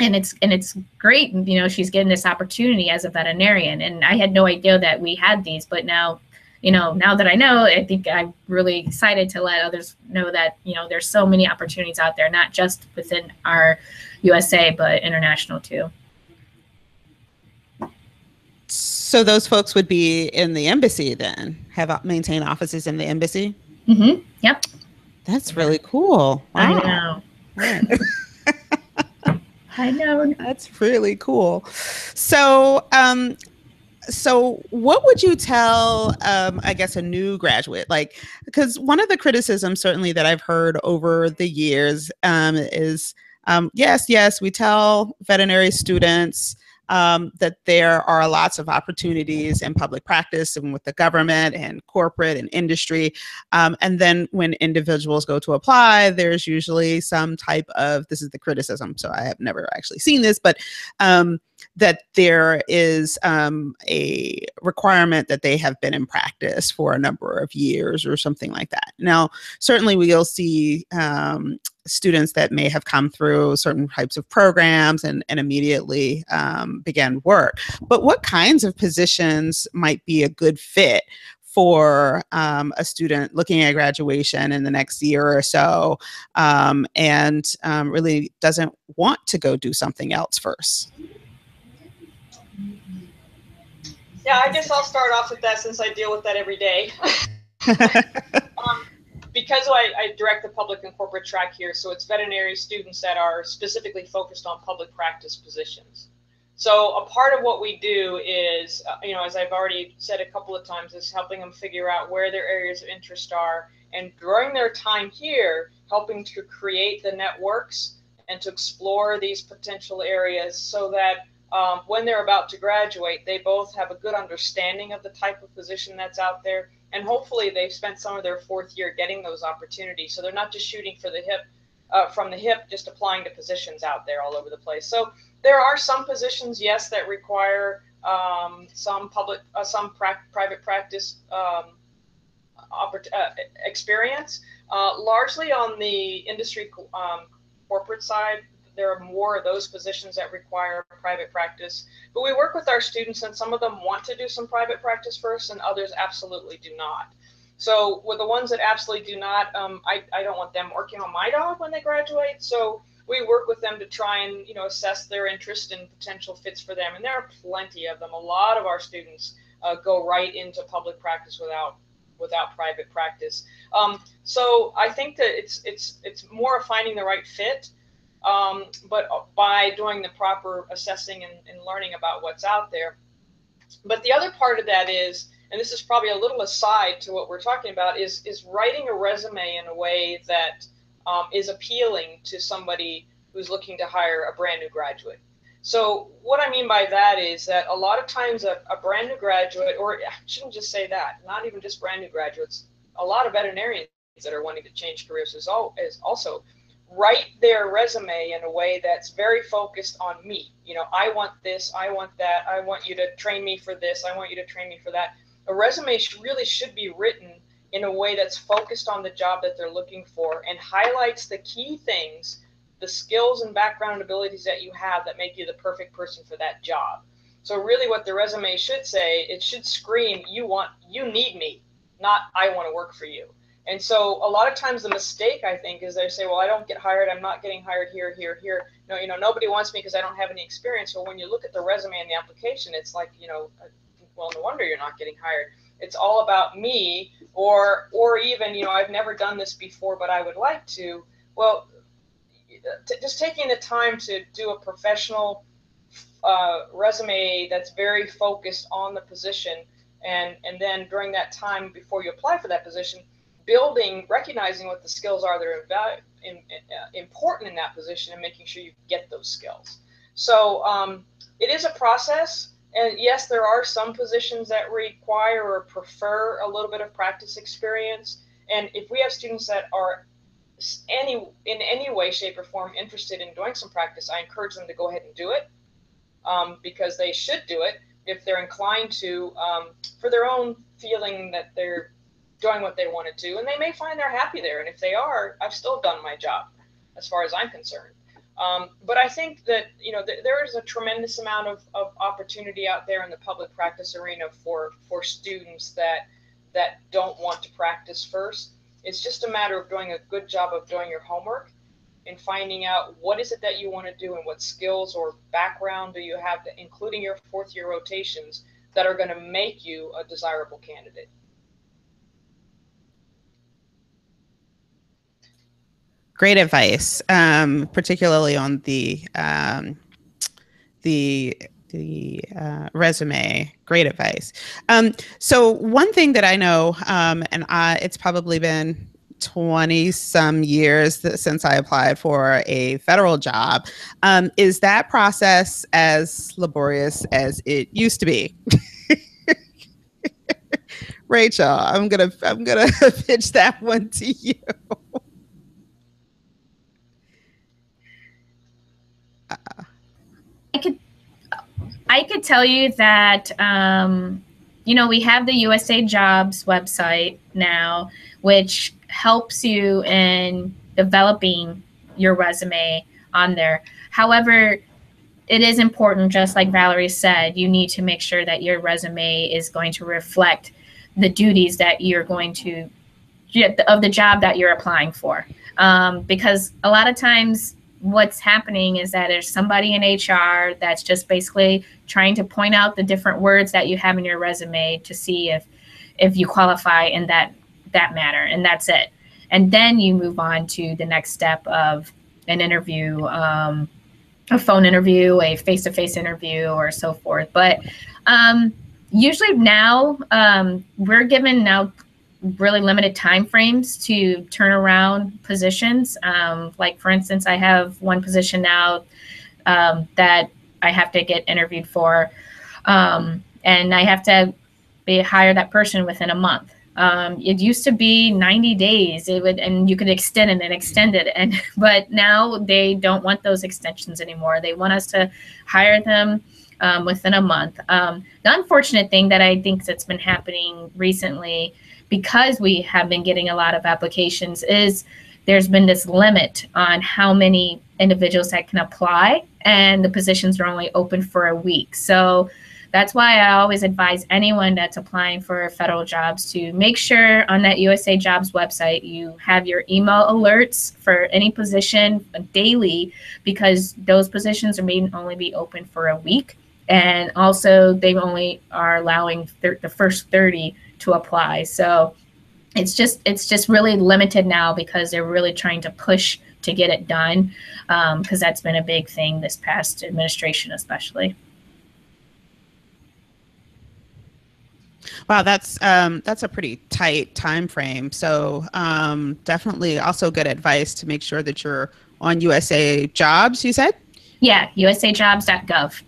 and it's and it's great you know she's getting this opportunity as a veterinarian and i had no idea that we had these but now you know now that i know i think i'm really excited to let others know that you know there's so many opportunities out there not just within our usa but international too. So those folks would be in the embassy then? Have maintain offices in the embassy? Mm-hmm. Yep. That's really cool. Wow. i know I know. That's really cool. So, um, so what would you tell um, i guess a new graduate like because one of the criticisms certainly that i've heard over the years um, is um, yes yes we tell veterinary students um, that there are lots of opportunities in public practice and with the government and corporate and industry. Um, and then when individuals go to apply, there's usually some type of this is the criticism. So I have never actually seen this, but um, that there is um, a requirement that they have been in practice for a number of years or something like that. Now, certainly we'll see um, students that may have come through certain types of programs and, and immediately um, began work. But what kinds of positions might be a good fit for um, a student looking at graduation in the next year or so um, and um, really doesn't want to go do something else first? Yeah, I guess I'll start off with that since I deal with that every day. um, because I, I, direct the public and corporate track here, so it's veterinary students that are specifically focused on public practice positions. So a part of what we do is, uh, you know, as I've already said a couple of times, is helping them figure out where their areas of interest are, and during their time here, helping to create the networks and to explore these potential areas so that um, when they're about to graduate, they both have a good understanding of the type of position that's out there and hopefully they've spent some of their fourth year getting those opportunities. So they're not just shooting for the hip, uh, from the hip, just applying to positions out there all over the place. So there are some positions, yes, that require um, some public, uh, some pra- private practice um, uh, experience. Uh, largely on the industry um, corporate side, there are more of those positions that require private practice. But we work with our students, and some of them want to do some private practice first, and others absolutely do not. So with the ones that absolutely do not, um, I, I don't want them working on my dog when they graduate. So we work with them to try and you know assess their interest and potential fits for them. And there are plenty of them. A lot of our students uh, go right into public practice without without private practice. Um, so I think that it's it's it's more of finding the right fit um, but by doing the proper assessing and, and learning about what's out there. But the other part of that is, and this is probably a little aside to what we're talking about, is is writing a resume in a way that um, is appealing to somebody who's looking to hire a brand new graduate. So what I mean by that is that a lot of times a, a brand new graduate, or I shouldn't just say that, not even just brand new graduates, a lot of veterinarians that are wanting to change careers is, all, is also write their resume in a way that's very focused on me. You know, I want this, I want that, I want you to train me for this, I want you to train me for that. A resume really should be written in a way that's focused on the job that they're looking for and highlights the key things, the skills and background abilities that you have that make you the perfect person for that job. So really what the resume should say, it should scream, you want, you need me, not I want to work for you. And so a lot of times the mistake I think is they say, well, I don't get hired. I'm not getting hired here, here, here. No, you know, nobody wants me because I don't have any experience. So when you look at the resume and the application, it's like, you know, well, no wonder you're not getting hired. It's all about me or, or even, you know, I've never done this before, but I would like to. Well, just taking the time to do a professional uh, resume that's very focused on the position and and then during that time before you apply for that position building, recognizing what the skills are that are uh, important in that position and making sure you get those skills. So um, it is a process. And yes, there are some positions that require or prefer a little bit of practice experience. And if we have students that are any in any way, shape, or form interested in doing some practice, I encourage them to go ahead and do it um, because they should do it if they're inclined to um, for their own feeling that they're doing what they want to do, and they may find they're happy there. And if they are, I've still done my job, as far as I'm concerned. Um, but I think that you know th- there is a tremendous amount of, of opportunity out there in the public practice arena for for students that that don't want to practice first. It's just a matter of doing a good job of doing your homework and finding out what is it that you want to do and what skills or background do you have, to, including your fourth year rotations, that are going to make you a desirable candidate. Great advice, um, particularly on the um, the the uh, resume. Great advice. Um, so one thing that I know, um, and I, it's probably been 20 some years since I applied for a federal job. Um, is that process as laborious as it used to be? Rachel, I'm gonna I'm gonna pitch that one to you. I could I could tell you that um, you know we have the USA Jobs website now, which helps you in developing your resume on there. However, it is important, just like Valerie said, you need to make sure that your resume is going to reflect the duties that you're going to get of the job that you're applying for. Um, because a lot of times what's happening is that there's somebody in HR that's just basically trying to point out the different words that you have in your resume to see if if you qualify in that that matter and that's it. And then you move on to the next step of an interview um, a phone interview a face-to-face interview or so forth. But um, usually now um, we're given now really limited time frames to turn around positions. Um, like for instance, I have one position now um, that I have to get interviewed for, um, and I have to be hire that person within a month. Um, it used to be 90 days. It would, and you could extend it and extend it, and but now they don't want those extensions anymore. They want us to hire them. Um, within a month. Um, the unfortunate thing that I think that's been happening recently because we have been getting a lot of applications is there's been this limit on how many individuals that can apply and the positions are only open for a week. So that's why i always advise anyone that's applying for federal jobs to make sure on that usa jobs website you have your email alerts for any position daily because those positions are may only be open for a week. And also they only are allowing thir- the first 30 to apply. So it's just it's just really limited now because they're really trying to push to get it done because um, that's been a big thing this past administration especially Wow, that's um, that's a pretty tight time frame. So um, definitely also good advice to make sure that you're on USA Jobs. You said. Yeah, usajobs.gov.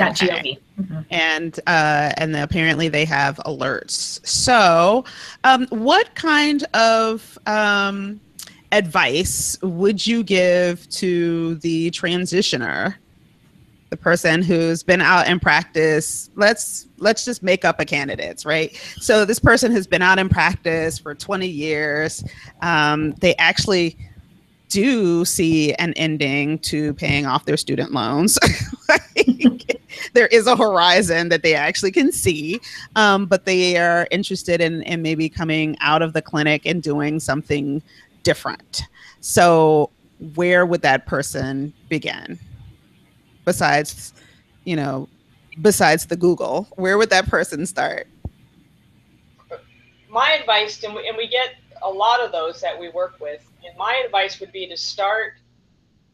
Okay. Mm-hmm. And uh, and apparently they have alerts. So, um, what kind of um, advice would you give to the transitioner the person who's been out in practice let's let's just make up a candidates right so this person has been out in practice for 20 years um, they actually do see an ending to paying off their student loans there is a horizon that they actually can see um, but they are interested in, in maybe coming out of the clinic and doing something different so where would that person begin besides, you know, besides the Google? Where would that person start? My advice, and we, and we get a lot of those that we work with, and my advice would be to start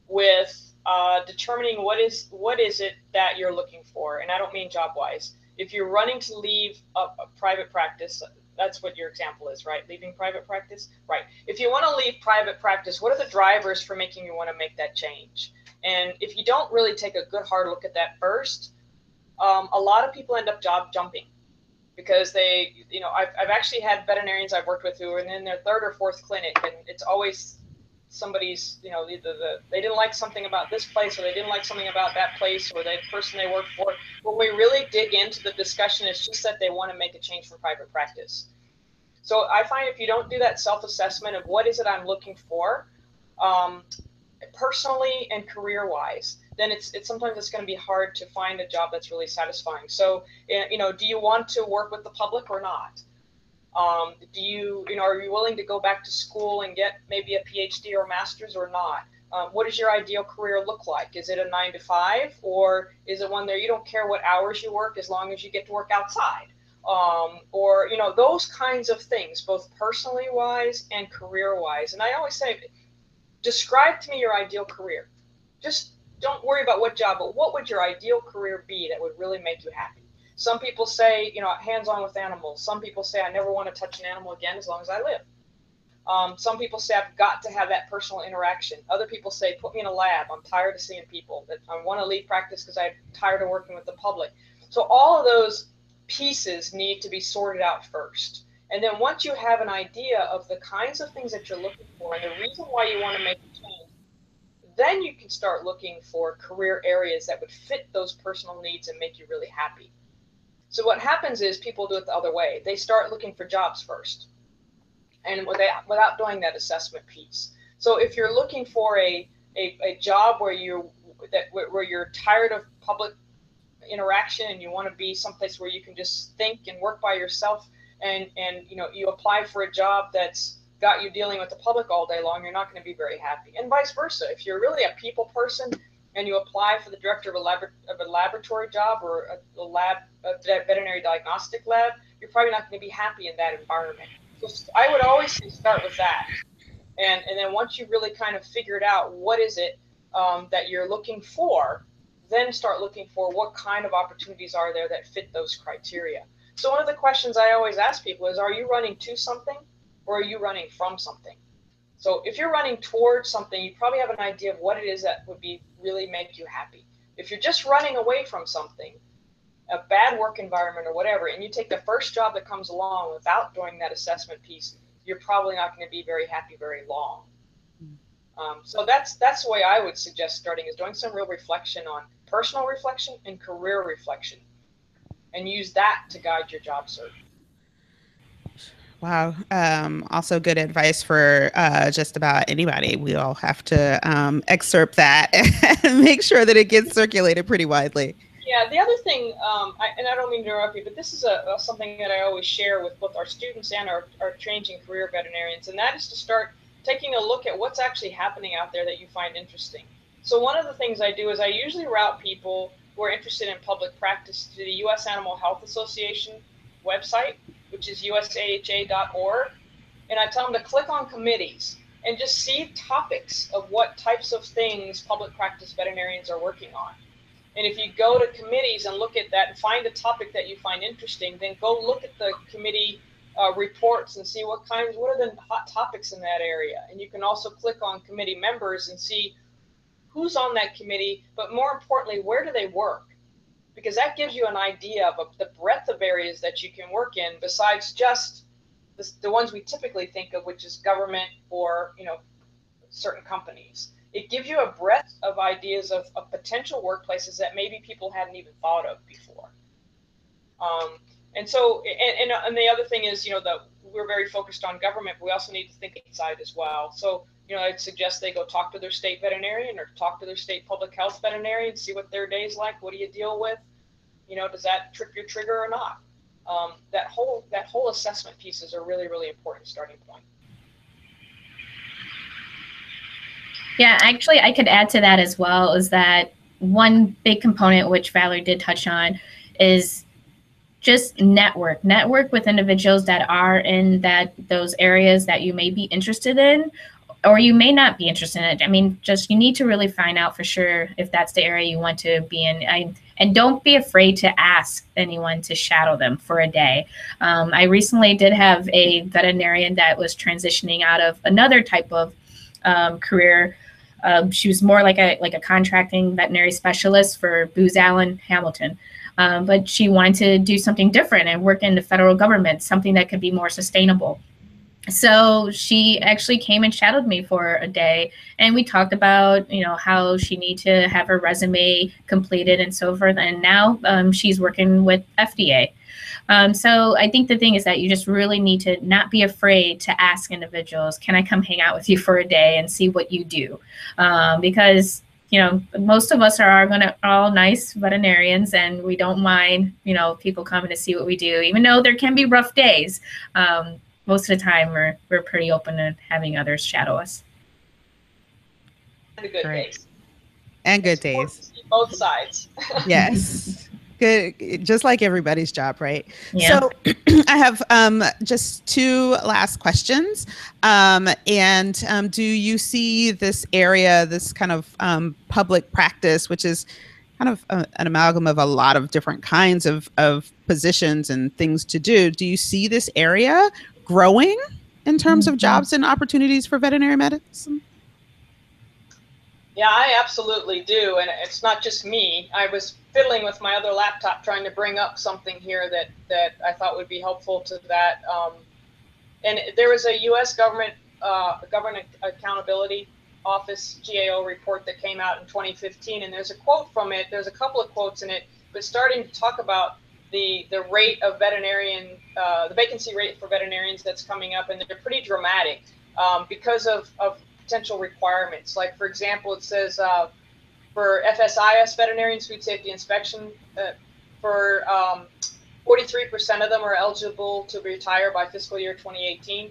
with uh, determining what is what is it that you're looking for, and I don't mean job wise. If you're running to leave a, a private practice, that's what your example is, right? Leaving private practice, right? If you want to leave private practice, what are the drivers for making you want to make that change? And if you don't really take a good hard look at that first, um, a lot of people end up job jumping because they, you know, I've, I've actually had veterinarians I've worked with who are in their third or fourth clinic, and it's always somebody's, you know, either the they didn't like something about this place or they didn't like something about that place or the person they work for. When we really dig into the discussion, it's just that they want to make a change from private practice. So I find if you don't do that self-assessment of what is it I'm looking for, um, personally and career wise then it's, it's sometimes it's going to be hard to find a job that's really satisfying so eh, you know do you want to work with the public or not um, do you you know are you willing to go back to school and get maybe a phd or master's or not um, what does your ideal career look like is it a nine to five or is it one there you don't care what hours you work as long as you get to work outside um, or you know those kinds of things both personally wise and career wise and i always say describe to me your ideal career. Just don't worry about what job, but what would your ideal career be that would really make you happy? Some people say, you know, hands on with animals. Some people say, I never want to touch an animal again as long as I live. Um, some people say, I've got to have that personal interaction. Other people say, put me in a lab. I'm tired of seeing people. I want to leave practice because I'm tired of working with the public. So all of those pieces need to be sorted out first. And then once you have an idea of the kinds of things that you're looking for and the reason why you want to make a change, then you can start looking for career areas that would fit those personal needs and make you really happy. So what happens is people do it the other way. They start looking for jobs first, and without without doing that assessment piece. So if you're looking for a a, a job where you that where you're tired of public interaction and you want to be someplace where you can just think and work by yourself, and and you know you apply for a job that's got you dealing with the public all day long, you're not going to be very happy. And vice versa. If you're really a people person and you apply for the director of a, lab, of a laboratory job or a, a lab, a veterinary diagnostic lab, you're probably not going to be happy in that environment. So I would always say start with that. And, and then once you really kind of figured out what is it um, that you're looking for, then start looking for what kind of opportunities are there that fit those criteria. So one of the questions I always ask people is, are you running to something or are you running from something? So if you're running towards something, you probably have an idea of what it is that would be really make you happy. If you're just running away from something, a bad work environment or whatever, and you take the first job that comes along without doing that assessment piece, you're probably not going to be very happy very long. Um, so that's that's the way I would suggest starting is doing some real reflection on personal reflection and career reflection and use that to guide your job search. Wow. Um, also, good advice for uh, just about anybody. We all have to um, excerpt that and make sure that it gets circulated pretty widely. Yeah, the other thing, um, I, and I don't mean to interrupt you, but this is a, a, something that I always share with both our students and our, our changing career veterinarians, and that is to start taking a look at what's actually happening out there that you find interesting. So, one of the things I do is I usually route people who are interested in public practice to the U.S. Animal Health Association website, which is usaha.org. And I tell them to click on committees and just see topics of what types of things public practice veterinarians are working on. And if you go to committees and look at that and find a topic that you find interesting, then go look at the committee uh, reports and see what kinds, what are the hot topics in that area. And you can also click on committee members and see who's on that committee, but more importantly, where do they work? Because that gives you an idea of the breadth of areas that you can work in besides just the, the ones we typically think of, which is government or, you know, certain companies. It gives you a breadth of ideas of, of potential workplaces that maybe people hadn't even thought of before. Um, and so, and, and, and the other thing is, you know, that we're very focused on government, but we also need to think inside as well. So, you know, I'd suggest they go talk to their state veterinarian or talk to their state public health veterinarian, see what their day's like. What do you deal with? You know, does that trip your trigger or not? Um, that whole that whole assessment piece is a really really important starting point. Yeah, actually, I could add to that as well. Is that one big component which Valerie did touch on is just network network with individuals that are in that those areas that you may be interested in or you may not be interested in it. I mean, just you need to really find out for sure if that's the area you want to be in. I, and don't be afraid to ask anyone to shadow them for a day. Um, I recently did have a veterinarian that was transitioning out of another type of um, career. Um, she was more like a like a contracting veterinary specialist for Booz Allen Hamilton. Um, but she wanted to do something different and work in the federal government, something that could be more sustainable so she actually came and shadowed me for a day and we talked about you know how she need to have her resume completed and so forth and now um, she's working with fda um, so i think the thing is that you just really need to not be afraid to ask individuals can i come hang out with you for a day and see what you do? Um, because you know most of us are, to all nice veterinarians and we don't mind you know people coming to see what we do even though there can be rough days. Um, most of the time we're we're pretty open to having others shadow us. And good Great. days. And good days. Both sides. yes. Good, just like everybody's job, right? Yeah. So, I have um, just two last questions. Um, and um, do you see this area, this kind of um, public practice, which is kind of a, an amalgam of a lot of different kinds of, of positions and things to do. Do you see this area growing in terms of mm-hmm. jobs and opportunities for veterinary medicine? Yeah, I absolutely do. And it's not just me. I was fiddling with my other laptop trying to bring up something here that, that I thought would be helpful to that. Um, and there was a U.S. government uh, government accountability office GAO report that came out in 2015, and there's a quote from it. There's a couple of quotes in it, but starting to talk about the the rate of veterinarian uh, the vacancy rate for veterinarians that's coming up, and they're pretty dramatic um, because of, of potential requirements. Like for example, it says uh, for FSIS veterinarians, food safety inspection, uh, for 43% um, of them are eligible to retire by fiscal year 2018.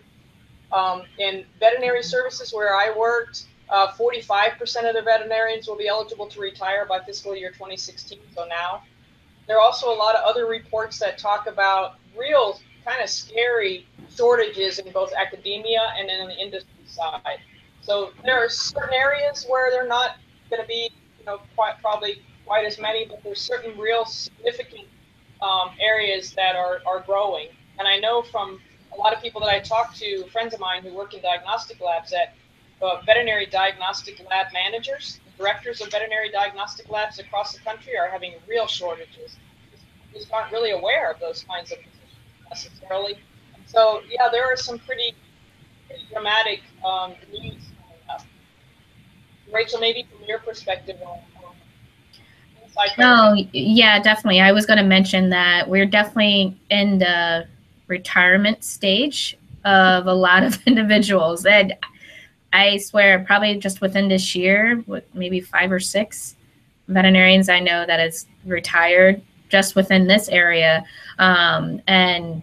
Um, in veterinary services where I worked, 45% uh, of the veterinarians will be eligible to retire by fiscal year 2016. So now. There are also a lot of other reports that talk about real kind of scary shortages in both academia and in the industry side. So there are certain areas where they're not going to be, you know, quite probably quite as many, but there's certain real significant um, areas that are, are growing. And I know from a lot of people that I talk to, friends of mine who work in diagnostic labs, that uh, veterinary diagnostic lab managers directors of veterinary diagnostic labs across the country are having real shortages. Just aren't really aware of those kinds of positions necessarily. So yeah, there are some pretty, pretty dramatic um, needs. Rachel, maybe from your perspective on. No, yeah, definitely. I was going to mention that we're definitely in the retirement stage of a lot of individuals. And I swear, probably just within this year, with maybe five or six veterinarians I know that is retired just within this area, um, and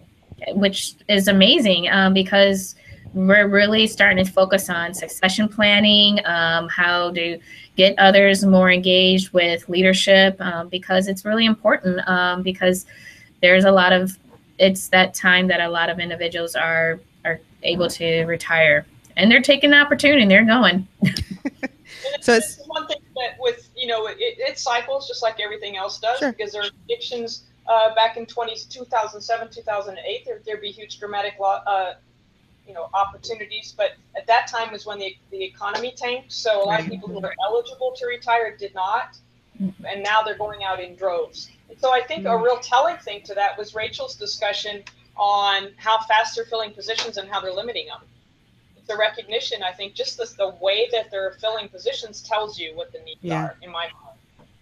which is amazing um, because we're really starting to focus on succession planning, um, how to get others more engaged with leadership, um, because it's really important. Um, because there's a lot of it's that time that a lot of individuals are are able to retire and they're taking the opportunity and they're going. so it's one thing that with you know, it, it cycles just like everything else does Sure. because there are predictions uh, back in 20, 2007, 2008. There, there'd be huge dramatic, lo- uh, you know, opportunities. But at that time was when the, the economy tanked. So a lot of people who were eligible to retire did not. And now they're going out in droves. And so I think a real telling thing to that was Rachel's discussion on how fast they're filling positions and how they're limiting them. The recognition, I think, just the, the way that they're filling positions tells you what the needs Yeah. are, in my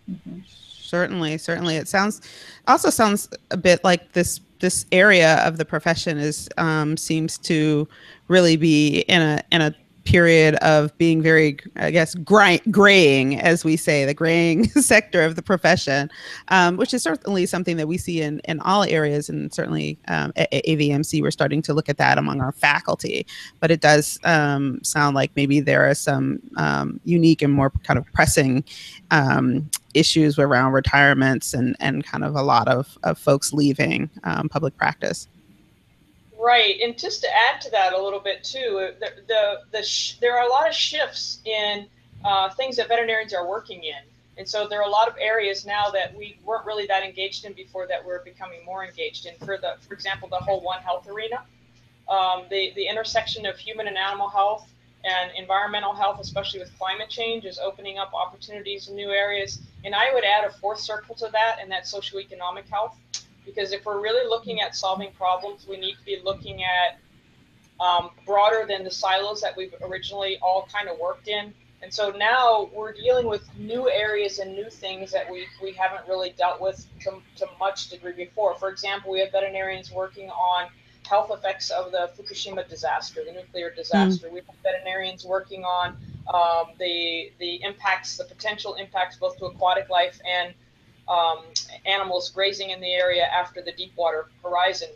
mind. Mhm. Certainly, certainly. It sounds also sounds a bit like this this area of the profession is um, seems to really be in a in a period of being very, I guess, gray, graying, as we say, the graying sector of the profession, um, which is certainly something that we see in, in all areas. And certainly um, at AAVMC, we're starting to look at that among our faculty. But it does um, sound like maybe there are some um, unique and more kind of pressing um, issues around retirements and, and kind of a lot of, of folks leaving um, public practice. Right, and just to add to that a little bit too, the the, the sh- there are a lot of shifts in uh, things that veterinarians are working in, and so there are a lot of areas now that we weren't really that engaged in before that we're becoming more engaged in. For the, for example, the whole One Health arena, um, the the intersection of human and animal health and environmental health, especially with climate change, is opening up opportunities in new areas. And I would add a fourth circle to that, and that's socioeconomic health because if we're really looking at solving problems, we need to be looking at um, broader than the silos that we've originally all kind of worked in. And so now we're dealing with new areas and new things that we, we haven't really dealt with to, to much degree before. For example, we have veterinarians working on health effects of the Fukushima disaster, the nuclear disaster. We have veterinarians working on um, the the impacts, the potential impacts both to aquatic life and um, animals grazing in the area after the Deepwater Horizon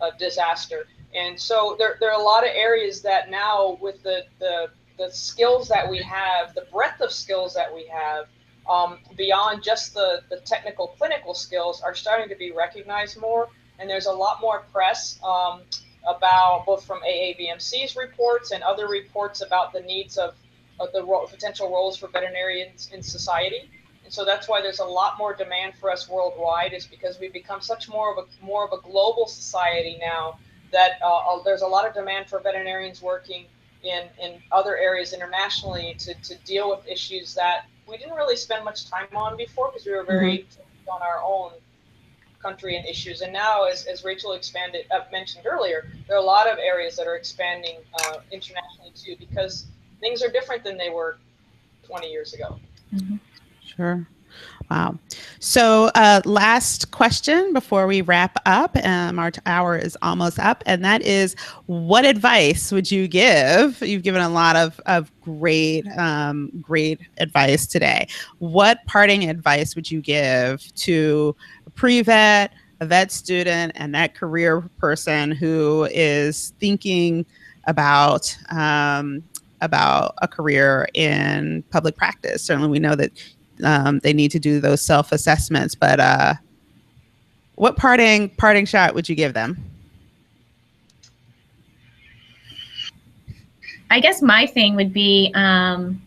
uh, disaster. And so there, there are a lot of areas that now, with the, the, the skills that we have, the breadth of skills that we have, um, beyond just the, the technical clinical skills, are starting to be recognized more. And there's a lot more press um, about both from AAVMC's reports and other reports about the needs of, of the ro- potential roles for veterinarians in society. So that's why there's a lot more demand for us worldwide, is because we've become such more of a more of a global society now that uh, there's a lot of demand for veterinarians working in in other areas internationally to to deal with issues that we didn't really spend much time on before because we were very focused on our own country and issues. And now, as, as Rachel expanded uh, mentioned earlier, there are a lot of areas that are expanding uh, internationally too because things are different than they were 20 years ago. Sure. Wow. So, uh, last question before we wrap up. Um, our hour is almost up, and that is what advice would you give? You've given a lot of, of great, um, great advice today. What parting advice would you give to a pre vet, a vet student, and that career person who is thinking about? Um, about a career in public practice. Certainly, we know that um, they need to do those self assessments. But uh, what parting parting shot would you give them? I guess my thing would be um,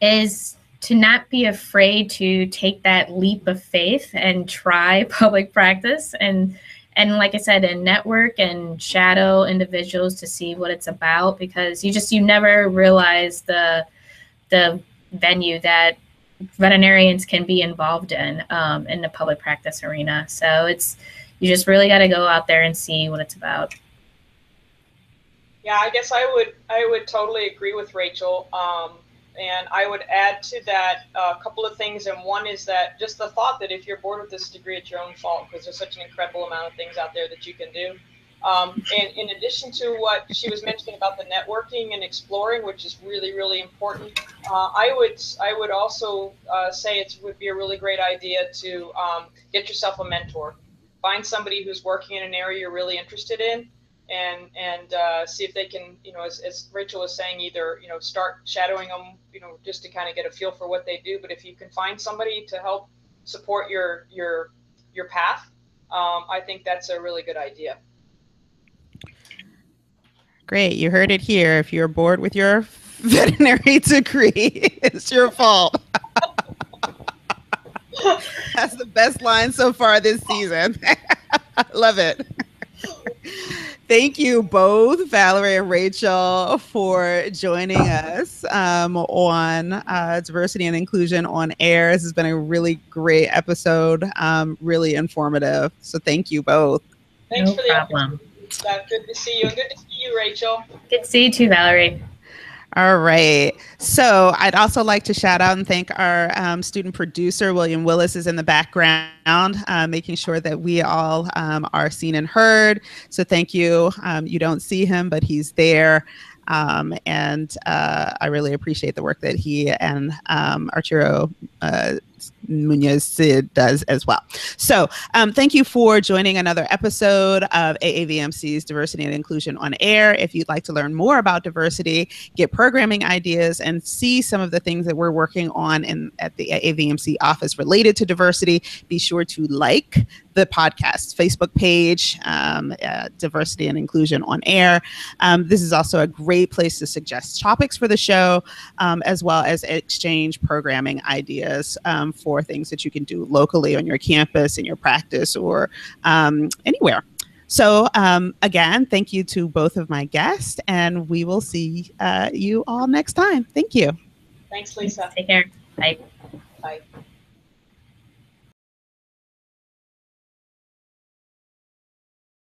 is to not be afraid to take that leap of faith and try public practice and and like I said, and network and shadow individuals to see what it's about because you just you never realize the the venue that veterinarians can be involved in um, in the public practice arena. So it's you just really got to go out there and see what it's about. Yeah, I guess I would I would totally agree with Rachel. Um, and I would add to that uh, a couple of things. And one is that just the thought that if you're bored with this degree, it's your own fault because there's such an incredible amount of things out there that you can do. Um, and in addition to what she was mentioning about the networking and exploring, which is really, really important, uh, I would I would also uh, say it would be a really great idea to um, get yourself a mentor. Find somebody who's working in an area you're really interested in, and and uh, see if they can, you know, as, as Rachel was saying, either you know start shadowing them, you know, just to kind of get a feel for what they do. But if you can find somebody to help support your your your path, um, I think that's a really good idea. Great. You heard it here. If you're bored with your veterinary degree, it's your fault. That's the best line so far this season. Love it. Thank you both, Valerie and Rachel, for joining us um, on uh, diversity and inclusion on air. This has been a really great episode, um, really informative. So thank you both. Thanks no for the problem. Good to see you, and good to see you, Rachel. Good to see you too, Valerie. All right. So I'd also like to shout out and thank our um, student producer, William Willis, is in the background, uh, making sure that we all um, are seen and heard. So thank you. Um, you don't see him, but he's there. Um, and uh, I really appreciate the work that he and um, Arturo uh, Munoz Sid does as well. So, um, thank you for joining another episode of AAVMC's Diversity and Inclusion on Air. If you'd like to learn more about diversity, get programming ideas, and see some of the things that we're working on in at the AAVMC office related to diversity, be sure to like the podcast Facebook page, um, uh, Diversity and Inclusion on Air. Um, this is also a great place to suggest topics for the show, um, as well as exchange programming ideas um, for things that you can do locally on your campus, in your practice, or um, anywhere. So, um, again, thank you to both of my guests, and we will see uh, you all next time. Thank you. Thanks, Lisa. Take care. Bye. Bye.